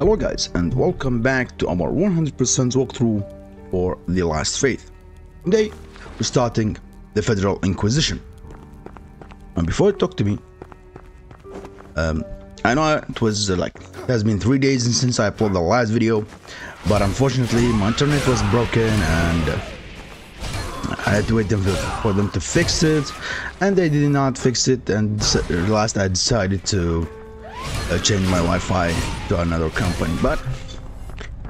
Hello guys and welcome back to our 100% walkthrough for The Last Faith. Today we're starting the Federal Inquisition. And before you talk to me, um, I know it was uh, like it has been three days since I uploaded the last video, but unfortunately my internet was broken and uh, I had to wait for them to fix it, and they did not fix it. And last I decided to uh, change my Wi-Fi to another company, but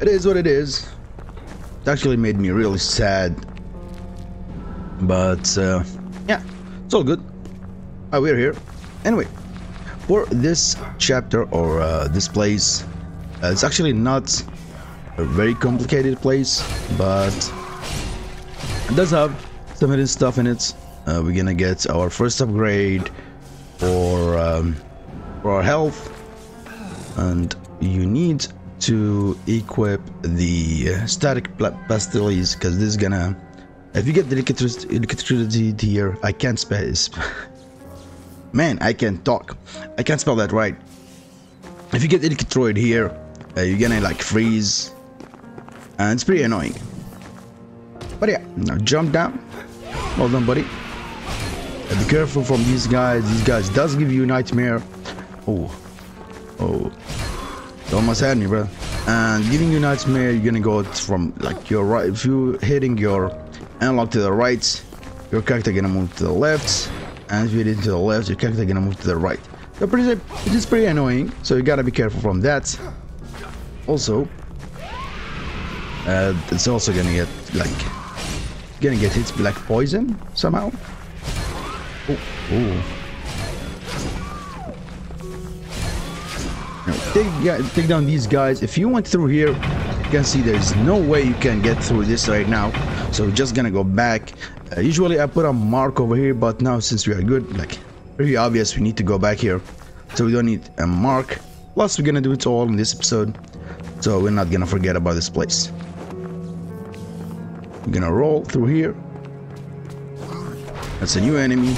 it is what it is. It actually made me really sad, but uh, yeah, it's all good. Uh, we're here anyway. For this chapter or uh, this place, uh, it's actually not a very complicated place, but it does have some hidden stuff in it. Uh, we're gonna get our first upgrade for um, for our health, and you need to equip the static pastilles because this is gonna. If you get the electric- electricity here, I can't spell. Man, I can't talk. I can't spell that right. If you get electroid here, uh, you're gonna like freeze, and it's pretty annoying. But yeah, now jump down. Well done, buddy. Uh, be careful from these guys. These guys does give you nightmare. Oh, oh, you almost had me, bro. And giving you nightmare, you're gonna go from like your right. If you hitting your analog to the right, your character gonna move to the left, and if you hit it to the left, your character gonna move to the right. So pretty, it is pretty annoying. So you gotta be careful from that. Also, uh, it's also gonna get like gonna get hit like poison somehow. Oh, oh. Take, take down these guys. If you went through here, you can see there's no way you can get through this right now. So we're just gonna go back. Uh, usually I put a mark over here, but now since we are good, like very obvious, we need to go back here. So we don't need a mark. Plus, we're gonna do it all in this episode, so we're not gonna forget about this place. We're gonna roll through here. That's a new enemy.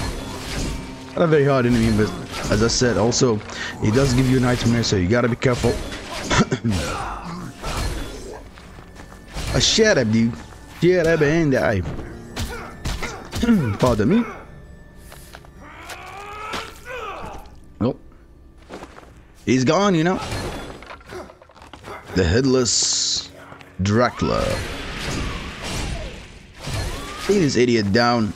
Not a very hard enemy, but as I said, also it does give you nightmare, so you gotta be careful. a shut up, dude. Shut up and die. Pardon me. Oh. He's gone, you know. The headless Dracula. Take this idiot down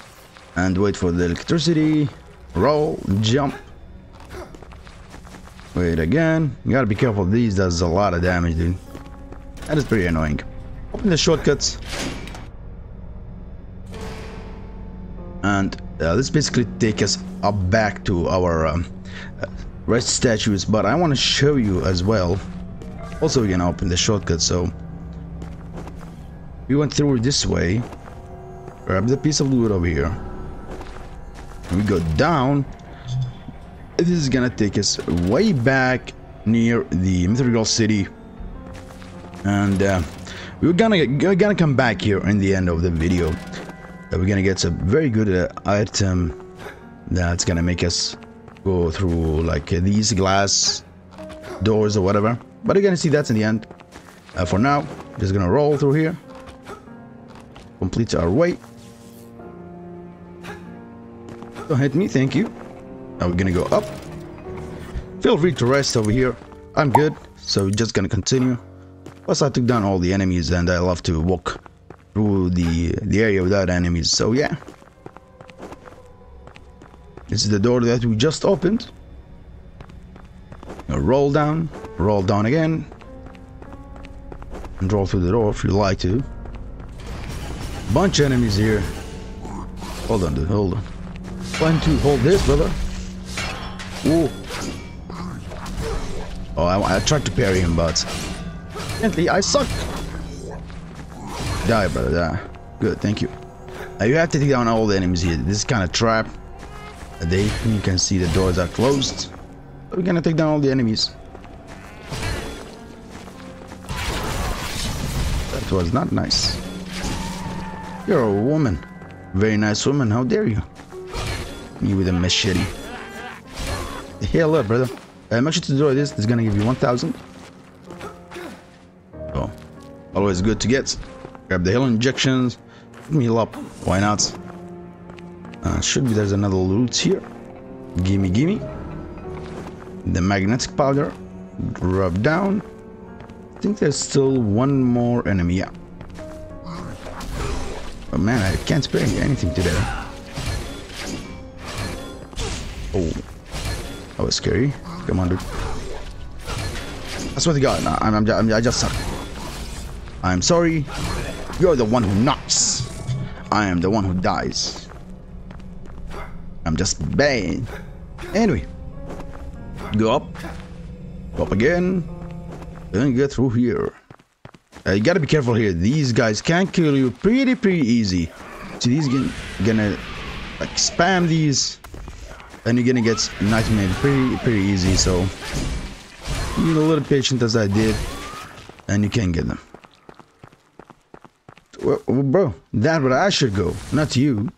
and wait for the electricity. Roll, jump. Wait again. You gotta be careful. These does a lot of damage, dude. That is pretty annoying. Open the shortcuts. And uh, this basically take us up back to our um, uh, rest statues. But I want to show you as well. Also, we're gonna open the shortcut. So we went through this way. Grab the piece of loot over here. We go down. This is gonna take us way back near the mythical city. And uh, we're gonna we're gonna come back here in the end of the video. Uh, we're gonna get a very good uh, item that's gonna make us go through like uh, these glass doors or whatever. But you're gonna see that in the end. Uh, for now, just gonna roll through here. Complete our way. Don't hit me, thank you. Now we're gonna go up. Feel free to rest over here. I'm good, so we're just gonna continue. Plus I took down all the enemies and I love to walk through the the area without enemies, so yeah. This is the door that we just opened. Now roll down, roll down again. And roll through the door if you like to. Bunch enemies here. Hold on, dude, hold on. One, to hold this, brother. Ooh. Oh, I, I tried to parry him, but apparently I suck. Die, brother, die. Good, thank you. Uh, you have to take down all the enemies here. This is kind of trap. They, you can see the doors are closed. We're gonna take down all the enemies. That was not nice. You're a woman. Very nice woman, how dare you? Me with a machete. Hell up, brother. Uh, make sure to destroy this. It's gonna give you 1,000. Always good to get. Grab the heal injections. Heal up. Why not? Uh, should be there's another loot here. Gimme, gimme. The magnetic powder. Drop down. I think there's still one more enemy. Yeah. Oh man, I can't spare anything today. Oh, that was scary. Come on, dude. I swear to God, no, I'm, I'm, I'm, I just suck. I'm sorry. You're the one who knocks. I am the one who dies. I'm just bad. Anyway, go up, go up again, then get through here. Uh, you gotta be careful here. These guys can kill you pretty, pretty easy. So these gonna like spam these, and you're gonna get nightmare pretty, pretty easy. So you a little patient as I did, and you can get them. Well, bro, that's where I should go, not you.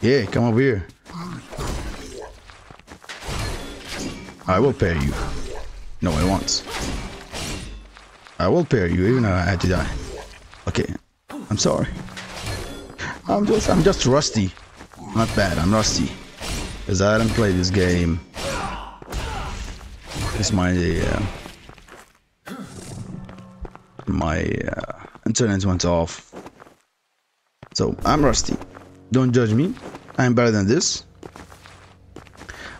Yeah, come over here. I will pay you. No, I won't. I will pay you even though I had to die. Okay, I'm sorry. I'm just, I'm just rusty. Not bad, I'm rusty. Because I haven't played this game. It's my, uh, my uh, internet went off. So, I'm rusty. Don't judge me. I'm better than this.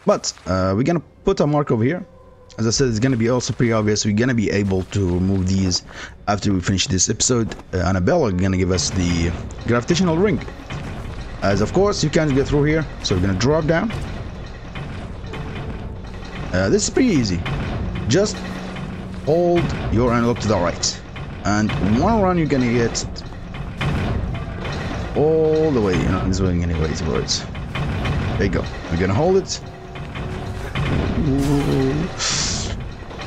But, uh, we're gonna put a mark over here as I said, it's gonna be also pretty obvious. We're gonna be able to remove these after we finish this episode. Uh, Annabella gonna give us the gravitational ring. As of course, you can't get through here, so we're gonna drop down. Uh, this is pretty easy. Just hold your analog to the right, and one run you're gonna get all the way. You know, this way anyway towards. There you go. We're gonna hold it.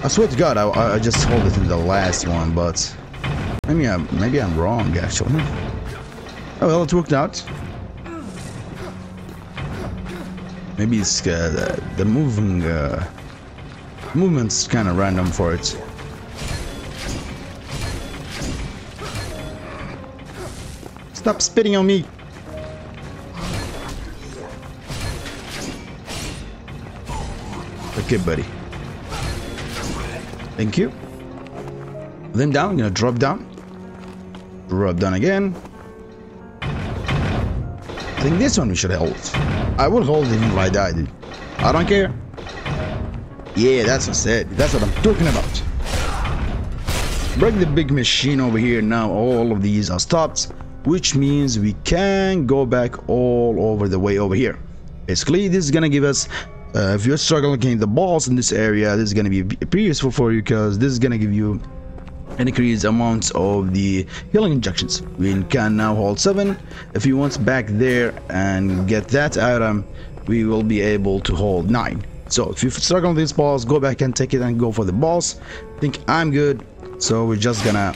I swear to God, I, I just hold it in the last one, but maybe I'm maybe I'm wrong actually. Oh well, it worked out. Maybe it's uh, the, the moving uh, movement's kind of random for it. Stop spitting on me. Okay, buddy. Thank you. Then down, you know, drop down. Drop down again. Think this one we should hold. I will hold it if I die, dude. I don't care. Yeah, that's what I said. That's what I'm talking about. Break the big machine over here. Now all of these are stopped, which means we can go back all over the way over here. Basically, this is gonna give us uh, if you're struggling getting the balls in this area, this is going to be pretty useful for you because this is going to give you an increased amount of the healing injections. We can now hold 7. If you want back there and get that item, we will be able to hold 9. So if you struggle with these balls, go back and take it and go for the balls. I think I'm good. So we're just gonna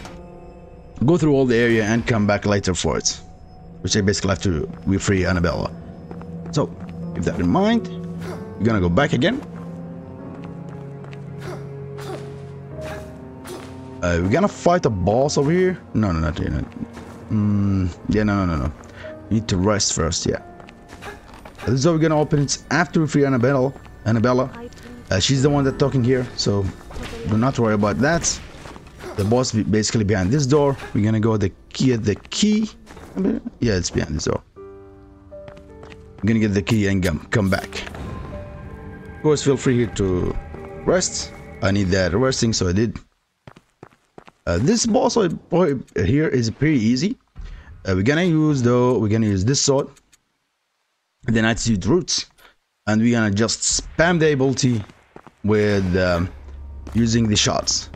go through all the area and come back later for it. Which I basically have to we free Annabella. So keep that in mind. We're gonna go back again. Uh, we're gonna fight the boss over here. No, no, not here. No. Mm, yeah, no, no, no, no. We need to rest first. Yeah. This is how we're gonna open it after we free Annabella. Annabella. Uh, she's the one that's talking here, so do not worry about that. The boss basically behind this door. We're gonna go the key the key. Yeah, it's behind this door. We're gonna get the key and come come back. Of course, feel free here to rest. I need that resting, so I did. Uh, this boss here is pretty easy. Uh, we're gonna use though, we're gonna use this sword, the Knight's Roots, and we're gonna just spam the ability with um, using the shots.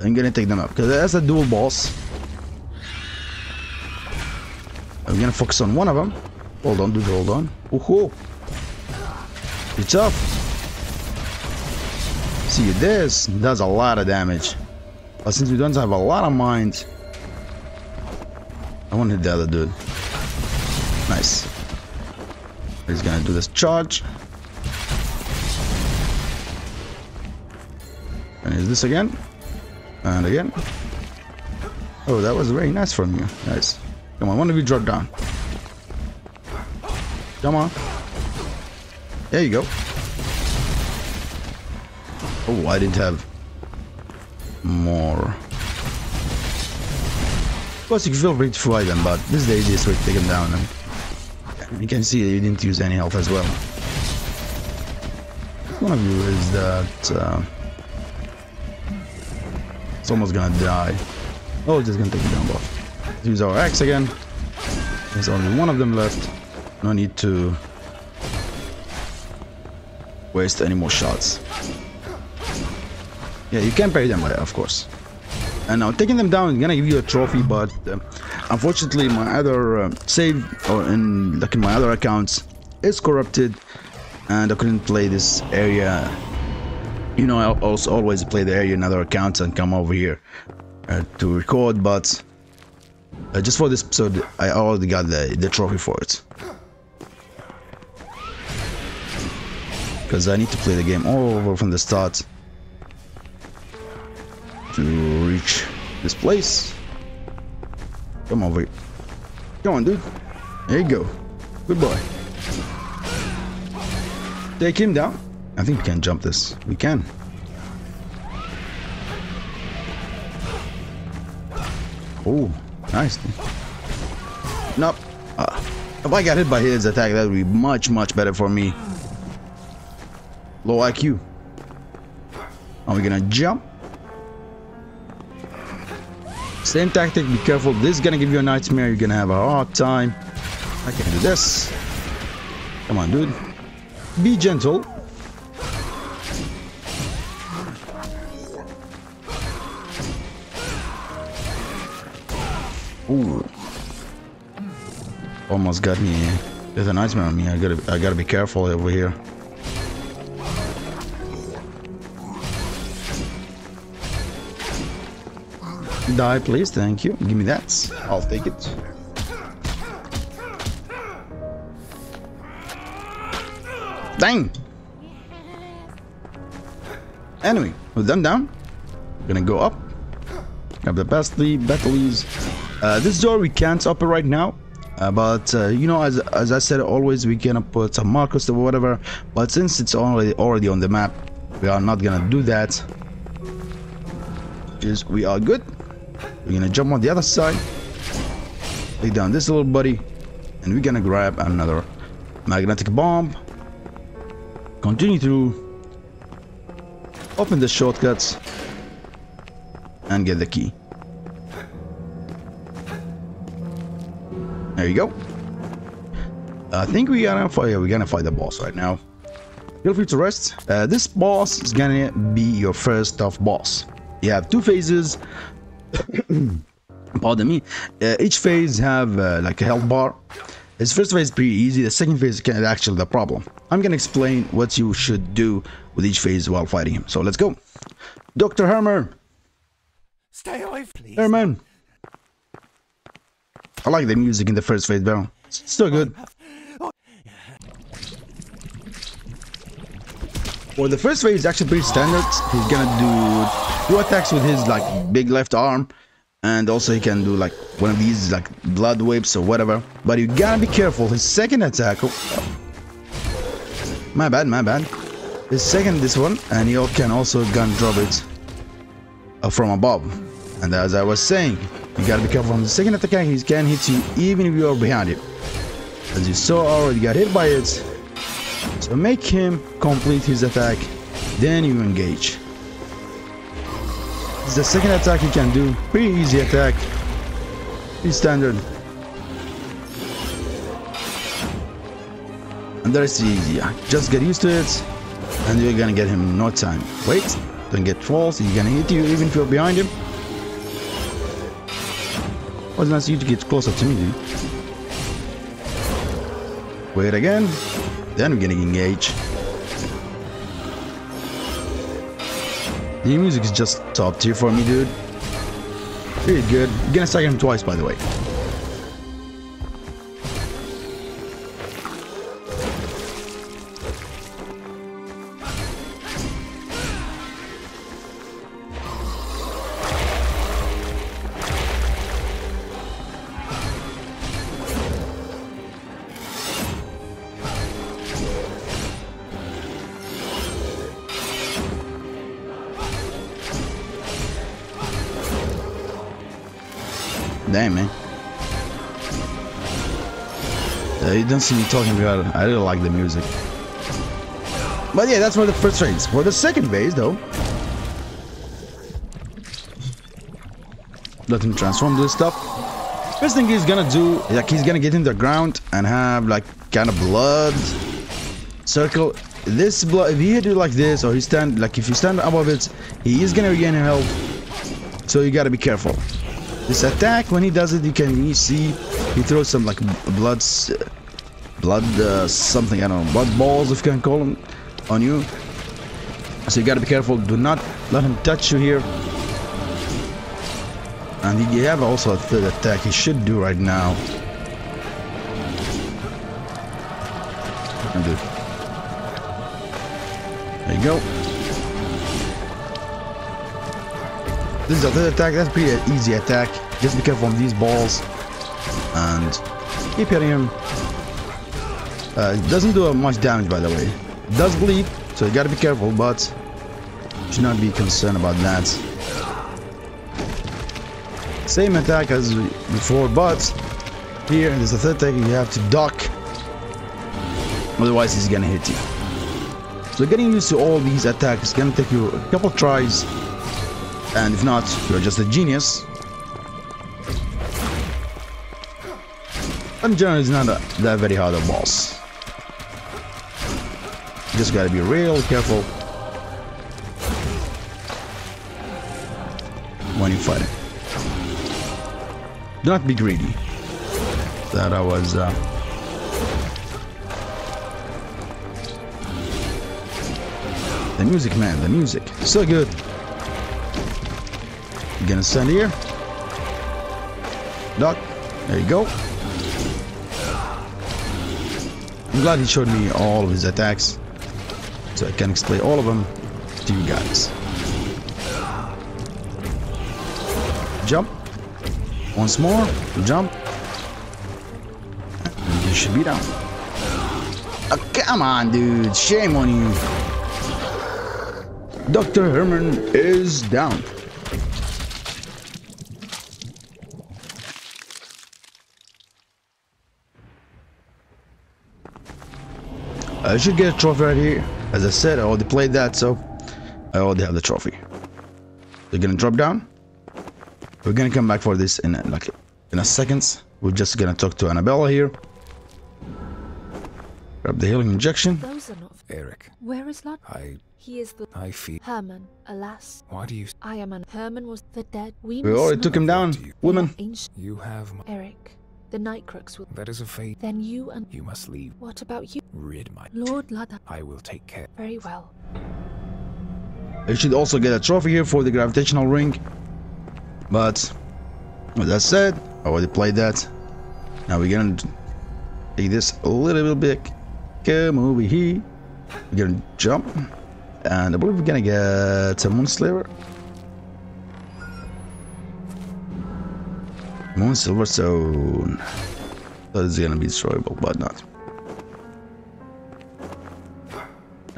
I'm gonna take them up because that's a dual boss. I'm gonna focus on one of them. Hold on, dude, hold on. Ooh, it's up. See, this does a lot of damage. But since we don't have a lot of mines, I want to hit the other dude. Nice. He's gonna do this charge. And is this again? And again. Oh, that was very nice from you. Nice. Come on, one of you drop down. Come on. There you go. Oh, I didn't have more. Of course, you can feel free to fight them, but this is the easiest way to take them down. And you can see you didn't use any health as well. One of you is that... Uh, it's almost gonna die. Oh, just gonna take it down both. Use our axe again. There's only one of them left. No need to waste any more shots. Yeah, you can pay them by of course. And now taking them down is gonna give you a trophy, but uh, unfortunately my other uh, save or in like in my other accounts is corrupted, and I couldn't play this area you know, I also always play the area in other accounts and come over here uh, to record, but uh, just for this episode, I already got the, the trophy for it. Because I need to play the game all over from the start to reach this place. Come over here. Come on, dude. There you go. Good boy. Take him down. I think we can jump this. We can. Oh, nice. Nope. Uh, if I got hit by his attack, that would be much, much better for me. Low IQ. Are we gonna jump? Same tactic, be careful. This is gonna give you a nightmare. You're gonna have a hard time. I can do this. Come on, dude. Be gentle. Ooh. Almost got me. There's a nightmare on me. I gotta I gotta be careful over here. Die, please. Thank you. Give me that. I'll take it. Dang! Anyway, with them down, we're gonna go up. Grab the Bastley, Battleys, uh, this door we can't open right now. Uh, but uh, you know as, as I said always we gonna put some markers or whatever but since it's already already on the map we are not gonna do that is we are good we're gonna jump on the other side take down this little buddy and we're gonna grab another magnetic bomb continue to open the shortcuts and get the key There you go. I think we gotta fight. We're gonna fight the boss right now. Feel free to rest. Uh, this boss is gonna be your first tough boss. You have two phases. Pardon me. Uh, each phase have uh, like a health bar. This first phase is pretty easy. The second phase is actually the problem. I'm gonna explain what you should do with each phase while fighting him. So let's go. Dr. Hermer. Stay away, please. Herman. I like the music in the first phase though. It's still good. Well, the first phase is actually pretty standard. He's gonna do two attacks with his like big left arm, and also he can do like one of these like blood whips or whatever. But you gotta be careful. His second attack. Oh, my bad, my bad. His second this one, and he can also gun drop it uh, from above. And as I was saying, you gotta be careful on the second attack, he can hit you even if you are behind him. As you saw, already got hit by it. So make him complete his attack, then you engage. It's the second attack you can do. Pretty easy attack. Pretty standard. And rest is easy. Just get used to it, and you're gonna get him in no time. Wait, don't get false. He's gonna hit you even if you're behind him. Was nice you to get closer to me, dude. Wait again. Then we're getting engaged. The music is just top tier for me, dude. Pretty good. Gonna second him twice, by the way. Damn, man. Uh, you don't see me talking about it. I really like the music. But yeah, that's for the first phase. For the second phase, though, let him transform this stuff. First thing he's gonna do, like he's gonna get in the ground and have like kind of blood circle. This blood, if he do like this, or he stand like if you stand above it, he is gonna regain health. So you gotta be careful. This attack, when he does it, you can you see he throws some like blood, blood uh, something I don't know, blood balls if you can call them, on you. So you gotta be careful. Do not let him touch you here. And you have also a third attack he should do right now. And do. There you go. This is a third attack. That's pretty easy attack. Just be careful of these balls. And keep him. Uh, it doesn't do much damage, by the way. It does bleed, so you gotta be careful, but should not be concerned about that. Same attack as before, but here there's a third attack you have to duck. Otherwise he's gonna hit you. So getting used to all these attacks is gonna take you a couple tries. And if not, you're just a genius. But in general, it's not a, that very hard a boss. Just gotta be real careful when you fight it. Do not be greedy. That I was. Uh, the music, man, the music, so good. You gonna stand here? Duck. There you go. I'm glad he showed me all of his attacks, so I can explain all of them to you guys. Jump. Once more, jump. You should be down. Oh, come on, dude. Shame on you. Dr. Herman is down. I should get a trophy right here. As I said, I already played that, so I already have the trophy. We're gonna drop down. We're gonna come back for this in a, like in a second. We're just gonna talk to Annabella here. Grab the healing injection. Those are not. Eric, Where is Lud? I He is the I feel. Herman. Alas, Why do you I am an. Herman was the dead. We, We already took him down, to woman. Ancient you have my, Eric. The night crooks will. that is a fate. Then you and. You must leave. What about you, Rid my. Lord Lada? I will take care. Very well. I should also get a trophy here for the gravitational ring. But, with that said, I already played that. Now we're gonna take this a little bit. Come over here. We're gonna jump. And I believe we're gonna get a Moon Slayer. Moon Silver Stone. That is gonna be destroyable, but not.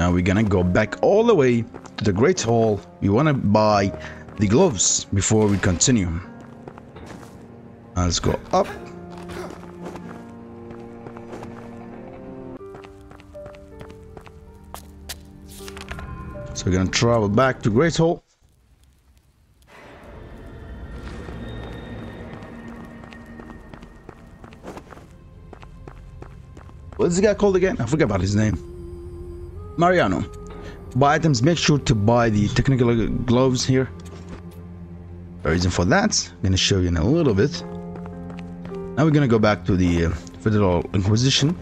Now we're gonna go back all the way to the Great Hall. We wanna buy the gloves before we continue. Let's go up. So we're gonna travel back to Great Hall. What's the guy called again? I forget about his name. Mariano. Buy items, make sure to buy the technical gloves here. The reason for that, I'm gonna show you in a little bit. Now we're gonna go back to the uh, Federal Inquisition.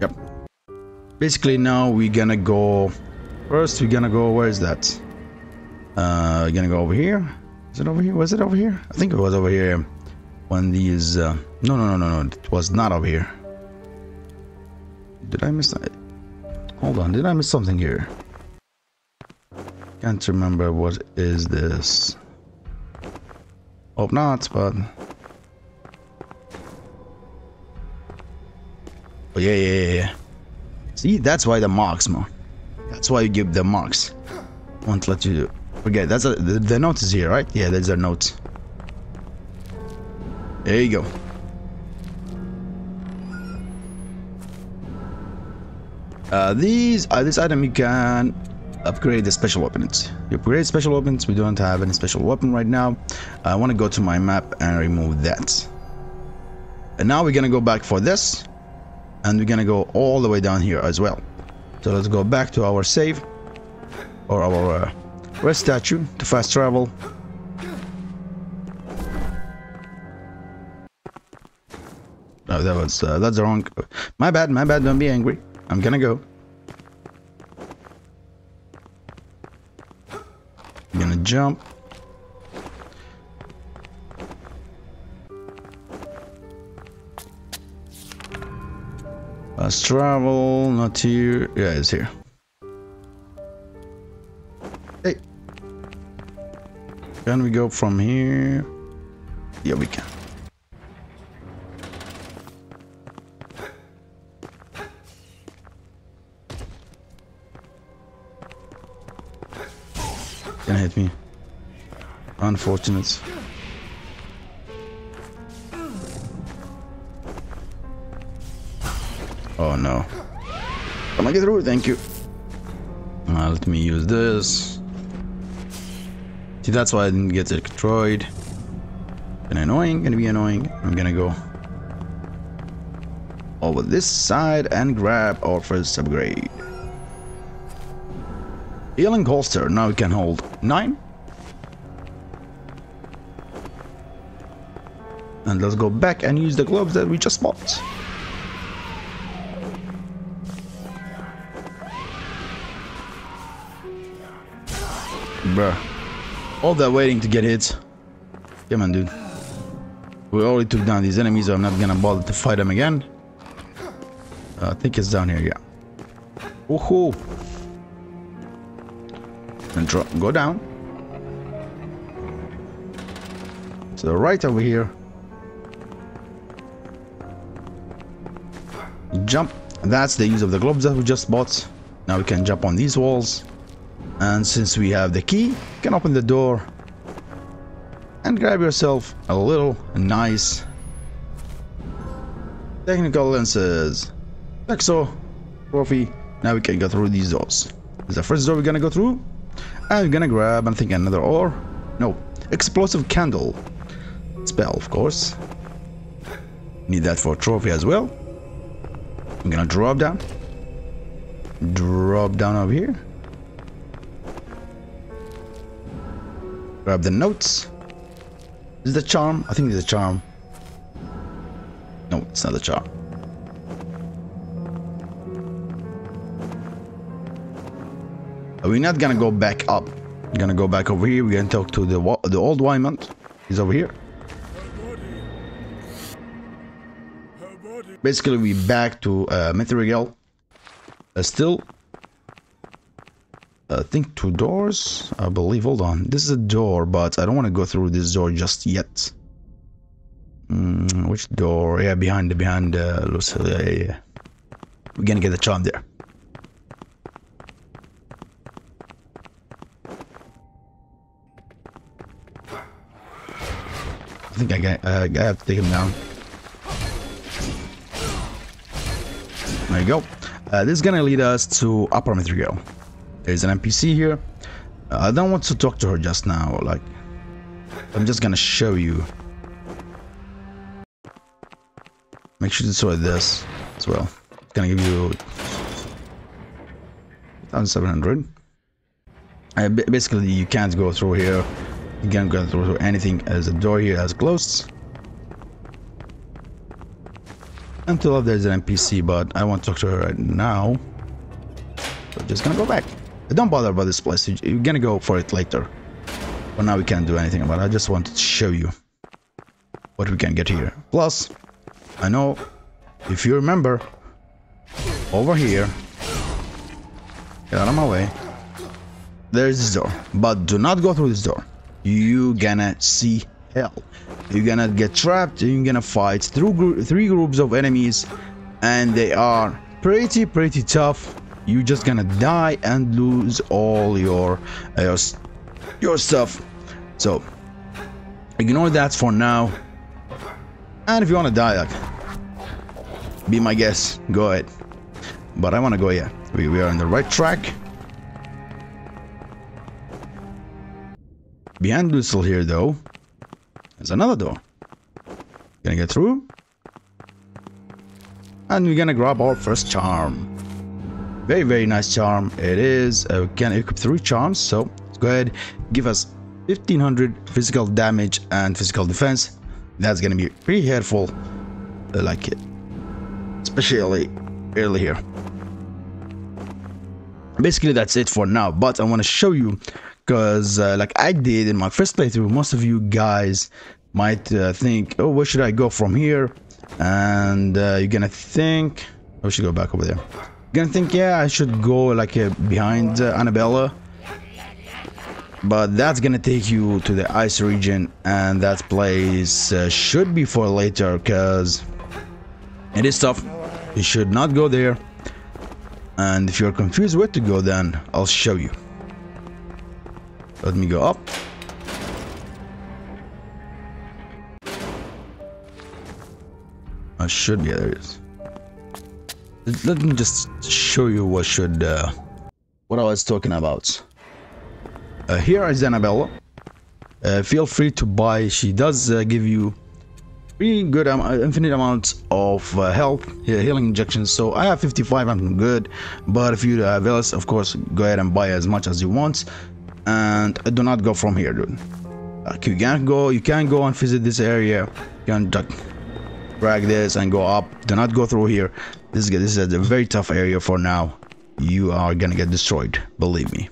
Yep. Basically now we're gonna go first we're gonna go where is that? Uh we're gonna go over here. Is it over here? Was it over here? I think it was over here when these uh no no no no no it was not over here. Did I miss that? Hold on, did I miss something here? Can't remember what is this. Hope not, but Oh yeah, yeah, yeah, yeah. See, that's why the marks, man. That's why you give the marks. Won't let you Forget that's a, the, the note is here, right? Yeah, there's a note. There you go. Uh, these uh, this item you can upgrade the special weapons. You upgrade special weapons. We don't have any special weapon right now. I want to go to my map and remove that. And now we're gonna go back for this, and we're gonna go all the way down here as well. So let's go back to our save or our uh, rest statue to fast travel. That was uh, that's the wrong. My bad, my bad. Don't be angry. I'm gonna go. I'm gonna jump. Let's travel. Not here. Yeah, it's here. Hey. Can we go from here? Yeah, we can. Hit me. Unfortunate. Oh no. Come on, get through. Thank you. Uh, let me use this. See, that's why I didn't get destroyed. Been annoying, gonna be annoying. I'm gonna go over this side and grab our first upgrade. Healing holster. Now we can hold nine. And let's go back and use the gloves that we just bought. Bruh. All that waiting to get hit. Come on, dude. We already took down these enemies, so I'm not gonna bother to fight them again. Uh, I think it's down here, yeah. Woohoo! And drop, go down. So right over here. Jump. That's the use of the gloves that we just bought. Now we can jump on these walls. And since we have the key, you can open the door and grab yourself a little nice technical lenses. Like so. Trophy. Now we can go through these doors. This is the first door we're gonna go through. We're gonna grab, I think, another ore. No. Explosive candle. Spell, of course. Need that for trophy as well. I'm gonna drop down. Drop down over here. Grab the notes. Is the charm? I think it's a charm. No, it's not the charm. We're not gonna go back up. We're gonna go back over here. We're gonna talk to the the old Wymond. He's over here. Basically, we back to uh, Mithril. Uh, still, I think two doors. I believe. Hold on. This is a door, but I don't want to go through this door just yet. Mm, which door? Yeah, behind the behind uh, Lucilia. Yeah, yeah. We're gonna get the charm there. I think I got. Uh, I have to take him down. There you go. Uh, this is gonna lead us to Upper Mithril. There's an NPC here. Uh, I don't want to talk to her just now. Like, I'm just gonna show you. Make sure to destroy this as well. It's gonna give you 1,700. Uh, basically, you can't go through here. You can't go through anything as the door here has closed. Until there's an NPC, but I won't talk to her right now. So just gonna go back. Don't bother about this place. You're gonna go for it later. But now we can't do anything about it. I just wanted to show you what we can get here. Plus, I know if you remember, over here, get out of my way, there's this door. But do not go through this door. You gonna see hell. You're gonna get trapped. You're gonna fight through gr three groups of enemies, and they are pretty pretty tough. You're just gonna die and lose all your uh, your, your stuff. So ignore that for now. And if you want to die, like, be my guest. Go ahead. But I want to go here. We, we are on the right track. Behind Whistle here, though, there's another door. Gonna get through. And we're gonna grab our first charm. Very, very nice charm. It is. Uh, we can equip three charms. So let's go ahead. Give us 1500 physical damage and physical defense. That's gonna be pretty helpful. I like it. Especially early here. Basically, that's it for now. But I want to show you because uh, like I did in my first playthrough most of you guys might uh, think oh where should I go from here? And uh, you're gonna think oh, I should go back over there. You're gonna think yeah I should go like uh, behind uh, Annabella. But that's gonna take you to the ice region and that place uh, should be for later because it is tough. You should not go there. And if you're confused where to go then I'll show you let me go up. I should be there it is. Let me just show you what should uh, what I was talking about. Uh, here is Annabella. Uh, feel free to buy. She does uh, give you pretty good um, infinite amounts of uh, health healing injections so i have 55 i'm good but if you have less of course go ahead and buy as much as you want and do not go from here dude. Like you can't go you can't go and visit this area. You can drag this and go up. Do not go through here. This is this is a very tough area for now. You are gonna get destroyed believe me.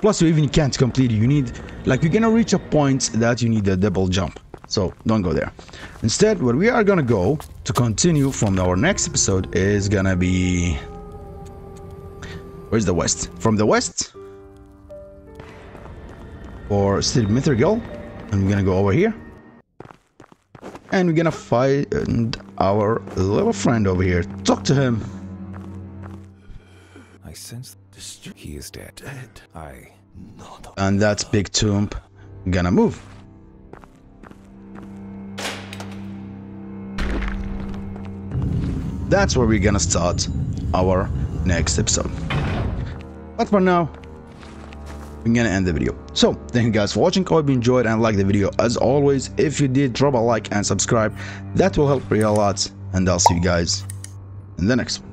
Plus you even can't complete. You need like you're gonna reach a point that you need a double jump. So don't go there. Instead where we are gonna go to continue from our next episode is gonna be where's the west? From the west for Steve Mithril, and we're gonna go over here. And we're gonna find our little friend over here. Talk to him. I sense he is dead. Dead. I not. And that's Big Tomb gonna move. That's where we're gonna start our next episode. But for now, we're gonna end the video. So thank you guys for watching. I hope you enjoyed and like the video as always. If you did drop a like and subscribe. That will help me a lot and i'll see you guys in the next one